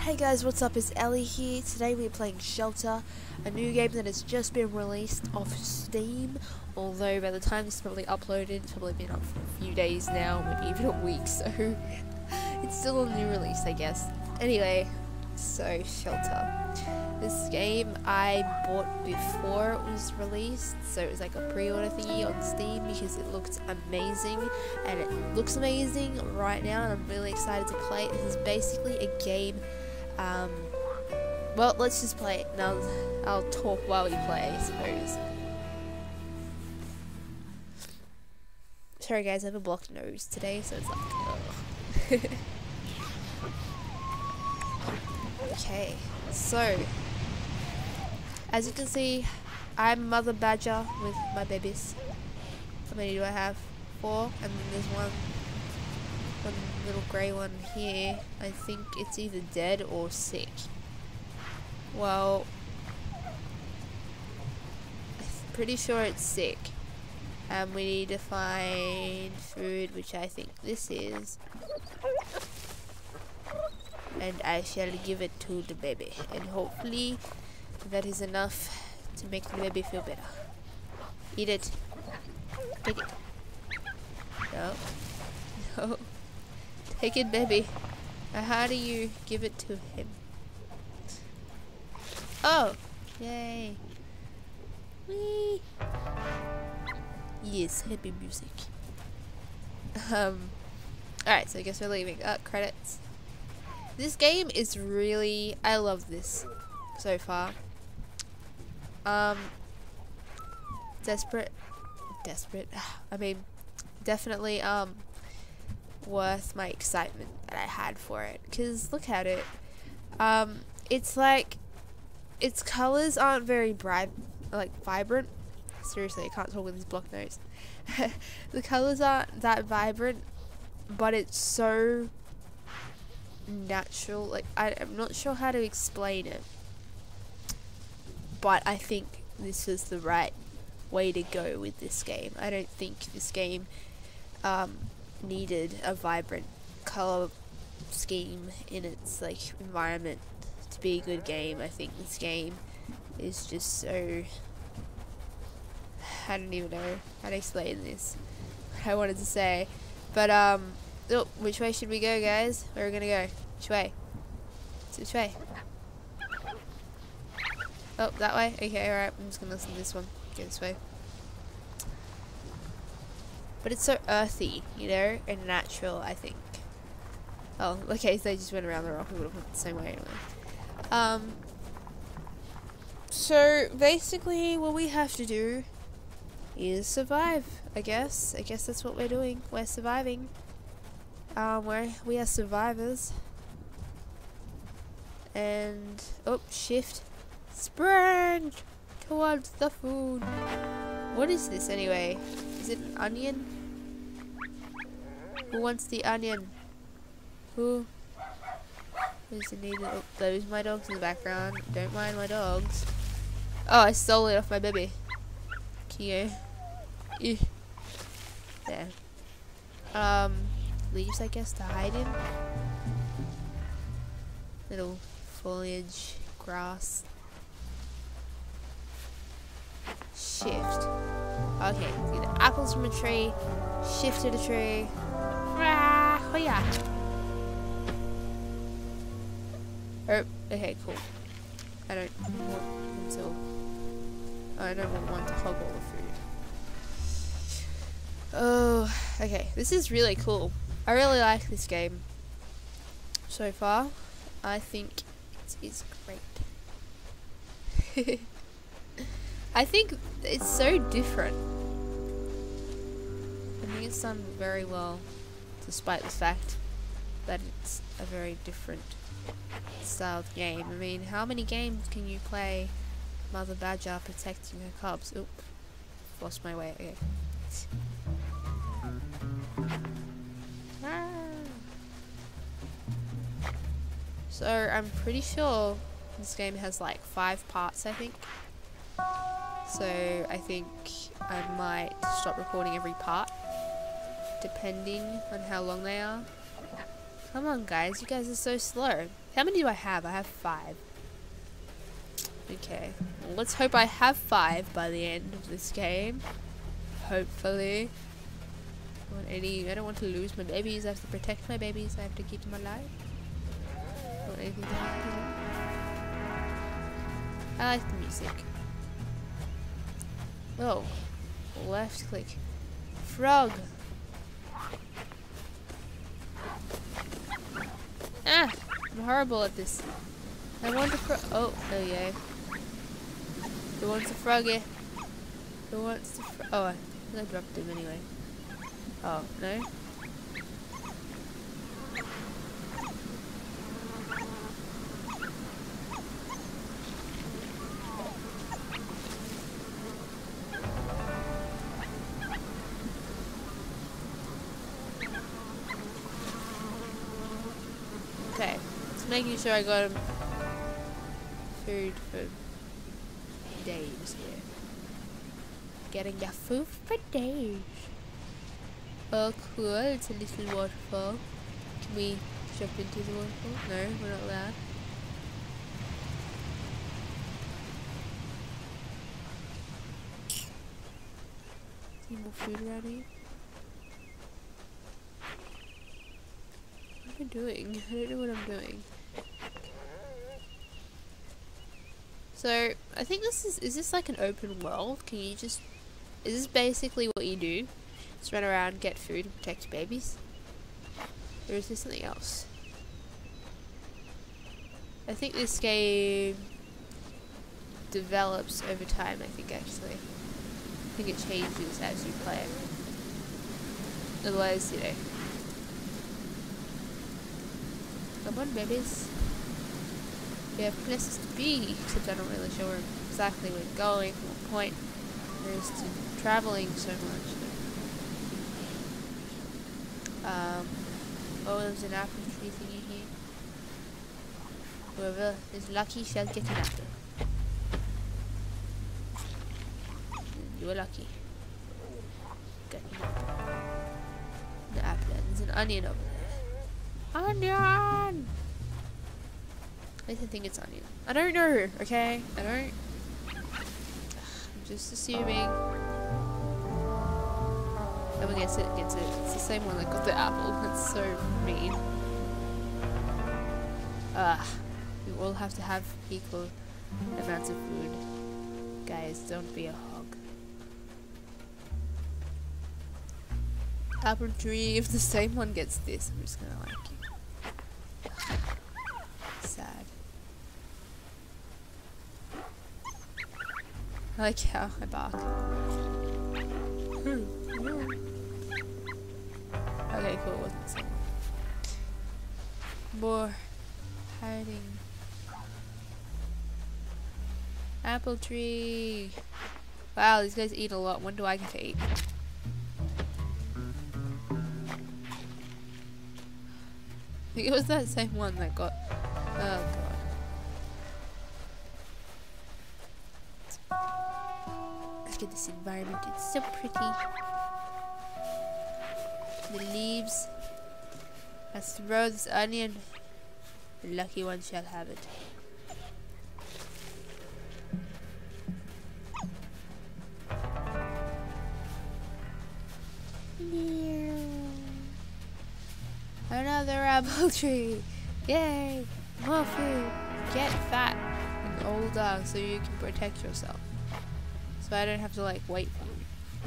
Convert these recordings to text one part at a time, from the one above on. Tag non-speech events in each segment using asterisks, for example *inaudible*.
Hey guys, what's up? It's Elly here. Today we're playing Shelter, a new game that has just been released off Steam. Although by the time this is probably uploaded, it's probably been up for a few days now, maybe even a week, *laughs* so it's still a new release, I guess. Anyway, so Shelter. This game I bought before it was released, so it was like a pre-order thingy on Steam because it looked amazing, and it looks amazing right now, and I'm really excited to play it. This is basically a game um, well, let's just play it I'll, I'll talk while we play, I suppose. Sorry guys, I have a blocked nose today, so it's like, *laughs* okay, so, as you can see, I'm Mother Badger with my babies. How many do I have? Four, and then there's one one little grey one here. I think it's either dead or sick. Well, I'm pretty sure it's sick. And we need to find food, which I think this is. And I shall give it to the baby. And hopefully that is enough to make the baby feel better. Eat it. Take it. No. *laughs* No. Take it, baby. how do you give it to him? Oh! Yay! Whee! Yes, happy music. Um, alright, so I guess we're leaving. Uh, credits. This game is really... I love this so far. Um, desperate. Desperate. *sighs* I mean, definitely, um, worth my excitement that I had for it. Because look at it. Um, it's like its colors aren't very bright, like vibrant. Seriously, I can't talk with this block nose. *laughs* the colors aren't that vibrant, but it's so natural. Like I, I'm not sure how to explain it, but I think this is the right way to go with this game. I don't think this game um, needed a vibrant color scheme in its like environment to be a good game. I think this game is just so I don't even know how to explain this. What I wanted to say. But um oh, which way should we go guys? Where are we gonna go? Which way? which way? Oh, that way? Okay, alright, I'm just gonna listen to this one. Go this way. But it's so earthy, you know, and natural, I think. Oh, okay, so they just went around the rock. We would have went the same way anyway. Um, so, basically, what we have to do is survive, I guess. I guess that's what we're doing. We're surviving. Um, we're, we are survivors. And, oh, shift. Sprint towards the food. What is this anyway? Is it an onion? Who wants the onion? Who? Who's in need of- oh, those my dogs in the background. Don't mind my dogs. Oh, I stole it off my baby. Eh. There. Um, leaves I guess to hide in. Little foliage, grass. Shift. Okay, get apples from a tree, shift to the tree. Rah, oh hoya. Oh, okay, cool. I don't want until oh, I don't want one to hog all the food. Oh, okay. This is really cool. I really like this game so far. I think it is great. *laughs* I think it's so different. I think it's done very well, despite the fact that it's a very different style of game. I mean, how many games can you play Mother Badger protecting her cubs? Oop, lost my way. Okay. Ah. So I'm pretty sure this game has like five parts, I think. So I think I might stop recording every part, depending on how long they are. Come on, guys. You guys are so slow. How many do I have? I have five. Okay. Well, let's hope I have five by the end of this game. Hopefully. I, want any, I don't want to lose my babies. I have to protect my babies. I have to keep them alive. I like the music. Oh. Left click. Frog. Ah! I'm horrible at this. I want to fro- Oh, oh yeah. Who wants a froggy? Who wants to fro- Oh, I dropped him anyway. Oh, no? Sure I got food for days here. Getting your food for days. Oh cool, it's a little waterfall. Can we jump into the waterfall? No, we're not allowed. Any more food around here? What am I doing? I don't know what I'm doing. So, I think this is, is this like an open world? Can you just, is this basically what you do? Just run around, get food, and protect babies? Or is this something else? I think this game develops over time, I think actually. I think it changes as you play. Otherwise, you know. Come on, babies. We have places to be, except I'm not really sure exactly where we're going, what point there is to traveling so much. Um, oh, there's an apple tree thingy here. Whoever is lucky shall get an apple. You were lucky. Got. The apple. There's an onion over there. Onion! I think it's onion. I don't know, okay? I don't... I'm just assuming. Whoever gets it, gets it. It's the same one that got the apple. That's so mean. Ah, we all have to have equal amounts of food. Guys, don't be a hog. Apple tree, if the same one gets this, I'm just gonna like you. I like how I bark. Hmm, okay, cool. Wasn't same. More hiding. Apple tree. Wow, these guys eat a lot. When do I get to eat? I *laughs* think it was that same one that got. Oh god. Look at this environment. It's so pretty. The leaves. Let's throw this onion. The lucky one shall have it. Another apple *laughs* tree! Yay! More food! Get fat and older so you can protect yourself. So I don't have to like wait for.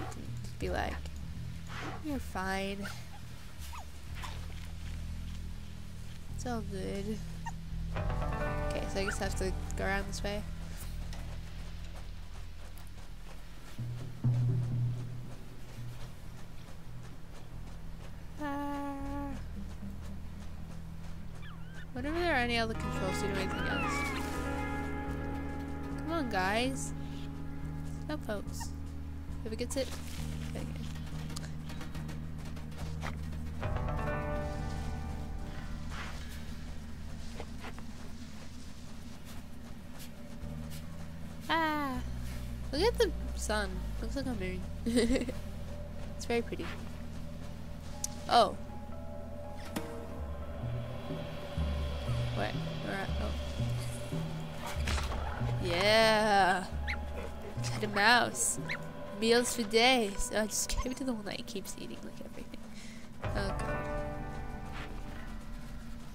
I just be like, you're fine. It's all good. Okay, so I just have to go around this way. Ah. Wonder if there are any other controls to do anything else. Come on, guys. No folks. Whoever gets it. Okay. Ah! Look at the sun. Looks like a moon. *laughs* it's very pretty. Oh. Mouse. Meals for days. Oh, I just gave it to the one that keeps eating like everything. Oh god.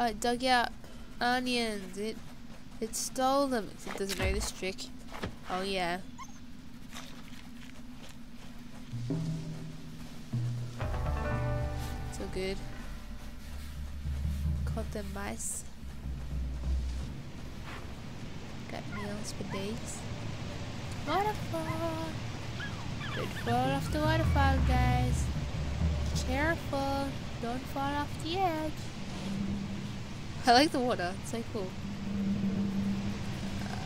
Oh, it dug out onions. It it stole them. It doesn't know this trick. Oh yeah. So good. Caught the mice. Got meals for days. Waterfall! Don't fall off the waterfall, guys. Careful. Don't fall off the edge. I like the water. It's so cool. Uh,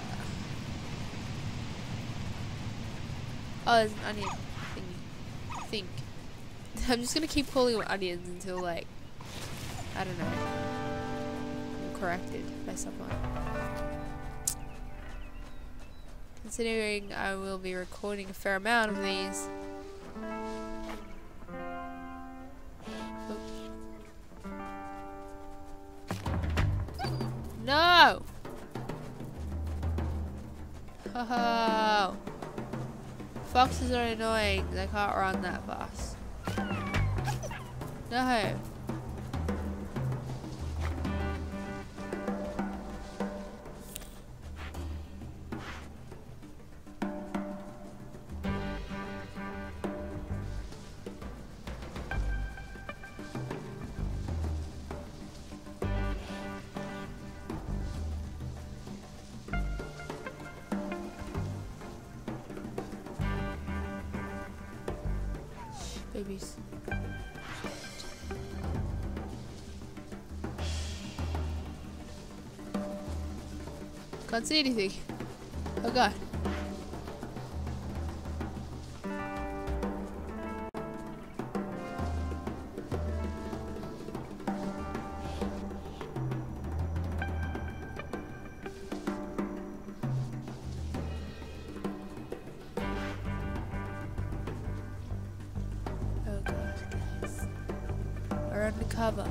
oh, there's an onion thingy. I think. *laughs* I'm just gonna keep calling them onions until like I don't know. I'm corrected by someone. Considering I will be recording a fair amount of these. No! Oh. Foxes are annoying. They can't run that fast. No. Babies. Can't see anything. Oh god. We're.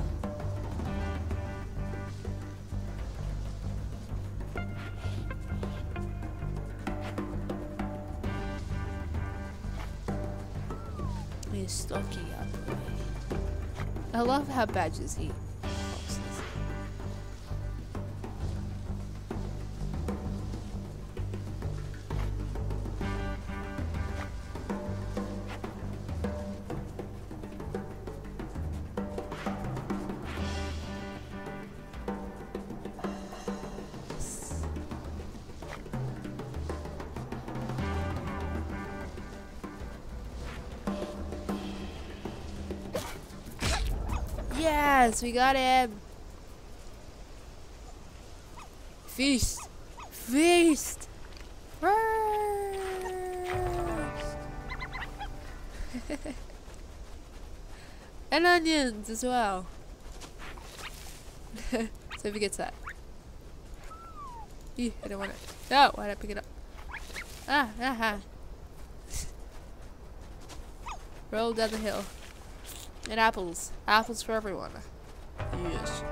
He's stalking up. I love how badgers eat Yes, we got him. Feast. Feast. *laughs* And onions as well. *laughs* so if he gets that. Ew, I don't want it. No, why did I pick it up? Ah, aha. *laughs* Roll down the hill. And apples. Apples for everyone. Yes.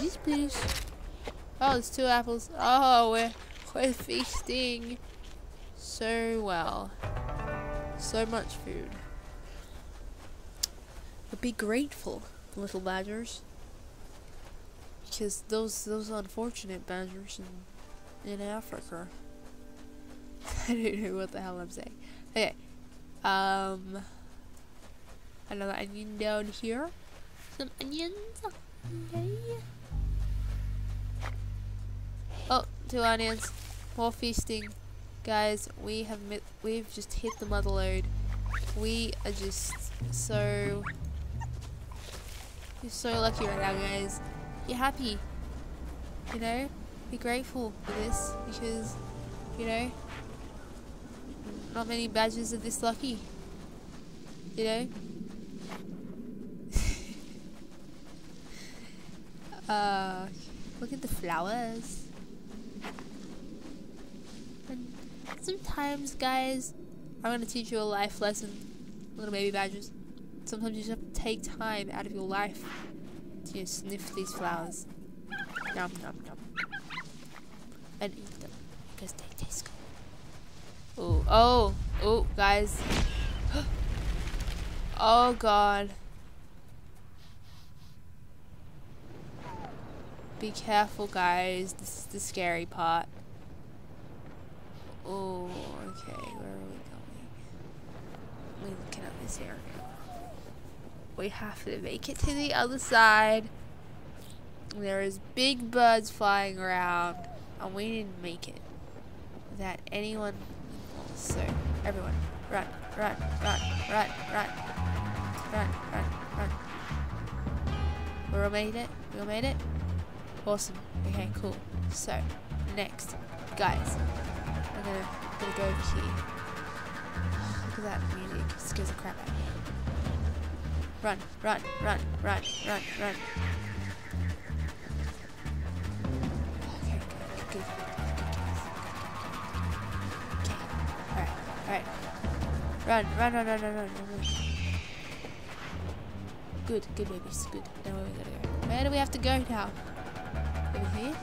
Yes, please. Oh, there's two apples. Oh, we're, we're feasting so well. So much food. But be grateful, little badgers. Because those those unfortunate badgers in, in Africa. *laughs* I don't know what the hell I'm saying. Okay. Um another onion down here. Some onions. Okay. Oh, two onions. More feasting. Guys, we have we've just hit the mother lode. We are just so you're so lucky right now, guys. You're happy. You know? Be grateful for this because, you know, not many badgers are this lucky. You know? Uh, look at the flowers. And sometimes, guys, I'm gonna teach you a life lesson, little baby badgers. Sometimes you just have to take time out of your life to sniff these flowers. Yum, yum, yum. And eat them because they taste good. Oh, oh, oh, guys. *gasps* oh, God. Be careful, guys. This is the scary part. Oh, okay. Where are we going? We're looking at this area. We have to make it to the other side. There is big birds flying around, and we didn't make it without anyone. So, everyone, run, run, run, run, run, run, run, run. We all made it. We all made it. Awesome. Okay, cool. So, next, guys, I'm gonna, gonna go here. Look at that music. It scares the crap out of me. Run, run, run, run, run, run. Okay, good, good, good, alright, alright. Run, run, run, run, run, run, run, run. Good, good babies, good. Now where we gotta go? Where do we have to go now? Um,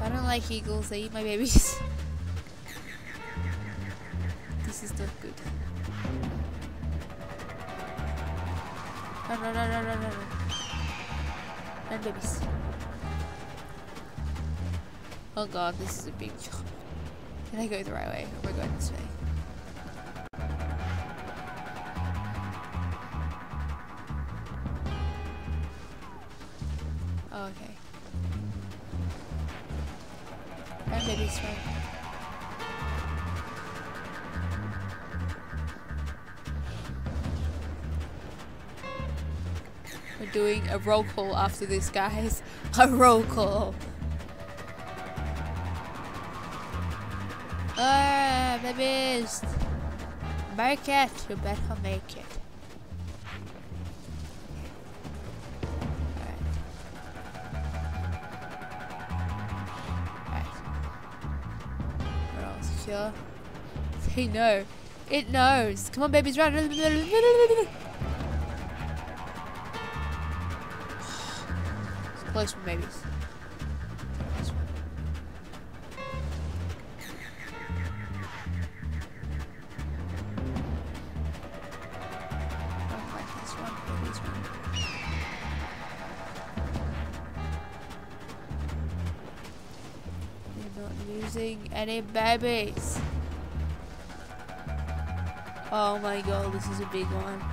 I don't like eagles, they eat my babies. *laughs* this is not good. Run, run, run, run, run, run. Run, babies. Oh god, this is a big job. Can I go the right way? Or am I going this way? Oh, okay. Run, babies, run. We're doing a roll call after this, guys. *laughs* A roll call. Babies. Make it. You better make it. We're all secure. Say no. It knows. Come on, babies, run. It's close babies. Any babies. Oh my god, this is a big one.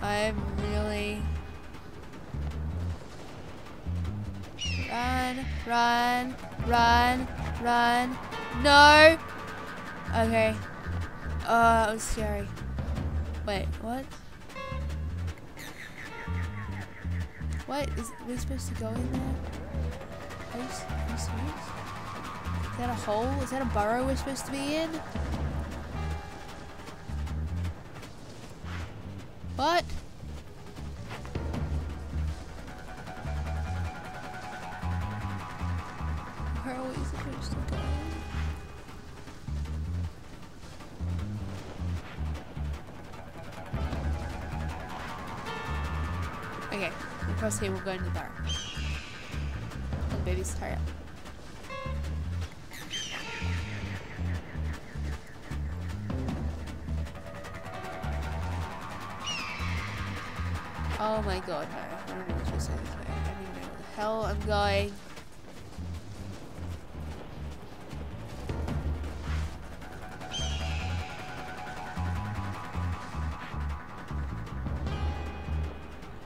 I'm really. Run, run, run, run. No! Okay. Oh, that was scary. Wait, what? What? Is are we supposed to go in there? Are you, are you serious? Is that a hole? Is that a burrow we're supposed to be in? What? Where are we supposed to go? Okay, we'll cross here, we'll go into the bar. Oh, babies, hurry Oh my god, no. I don't know what this way. I don't even know where the hell I'm going.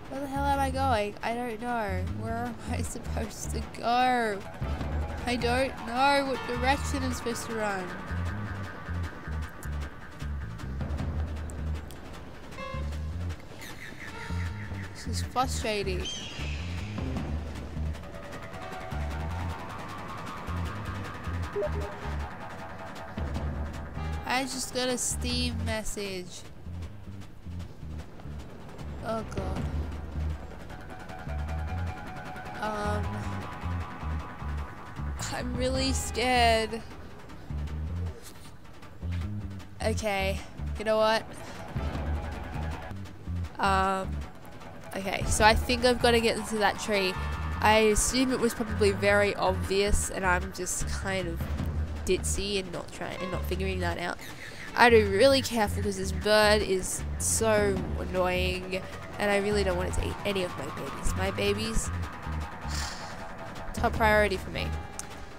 Where the hell am I going? I don't know. Where am I *laughs* supposed to go? I don't know what direction I'm supposed to run. Frustrating. I just got a Steam message. Oh god. Um. I'm really scared. Okay, you know what? Um, okay, so I think I've got to get into that tree. I assume it was probably very obvious, and I'm just kind of ditzy and not trying and not figuring that out. I do really careful because this bird is so annoying, and I really don't want it to eat any of my babies. My babies, *sighs* top priority for me.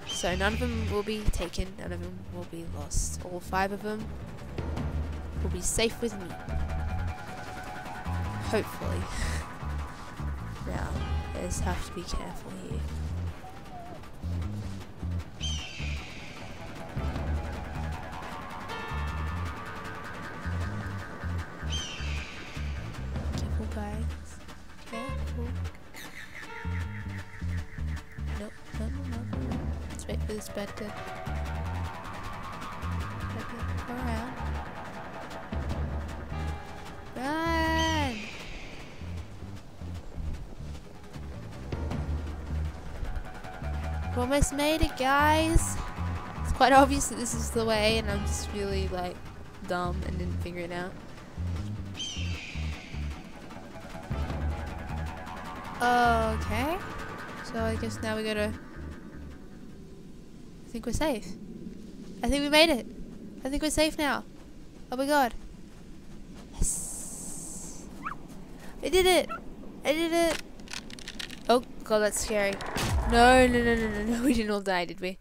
So none of them will be taken, none of them will be lost. All five of them will be safe with me. Hopefully. now, I just have to be careful here. Almost made it, guys. It's quite obvious that this is the way, and I'm just really like dumb and didn't figure it out. Okay. So I guess now we gotta. I think we're safe. I think we made it. I think we're safe now. Oh my god. Yes. I did it. I did it. Oh god, that's scary. No, no, no, no, no, no. *laughs* We didn't all die, did we?